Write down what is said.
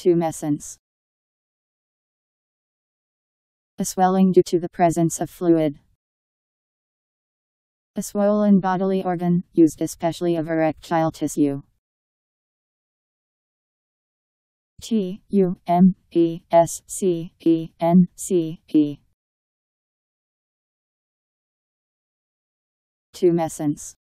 Tumescence. A swelling due to the presence of fluid. A swollen bodily organ, used especially of erectile tissue. T U M E S C E N C E Tumescence